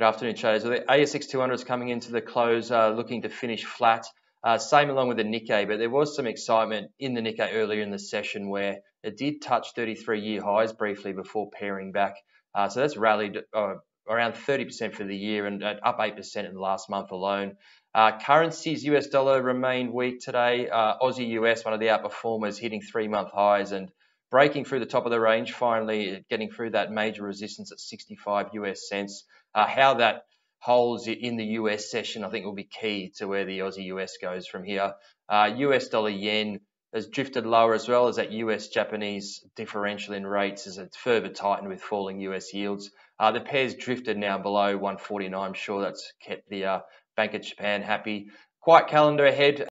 Good afternoon, traders. Well, the ASX 200 is coming into the close, uh, looking to finish flat. Uh, same along with the Nikkei, but there was some excitement in the Nikkei earlier in the session where it did touch 33-year highs briefly before paring back. Uh, so that's rallied uh, around 30% for the year and up 8% in the last month alone. Uh, currencies, US dollar remained weak today. Uh, Aussie US, one of the outperformers, hitting three-month highs and breaking through the top of the range, finally getting through that major resistance at 65 US cents. Uh, how that holds in the US session, I think will be key to where the Aussie US goes from here. Uh, US dollar yen has drifted lower as well as that US Japanese differential in rates as it's further tightened with falling US yields. Uh, the pair's drifted now below 149. I'm sure that's kept the uh, Bank of Japan happy. Quiet calendar ahead.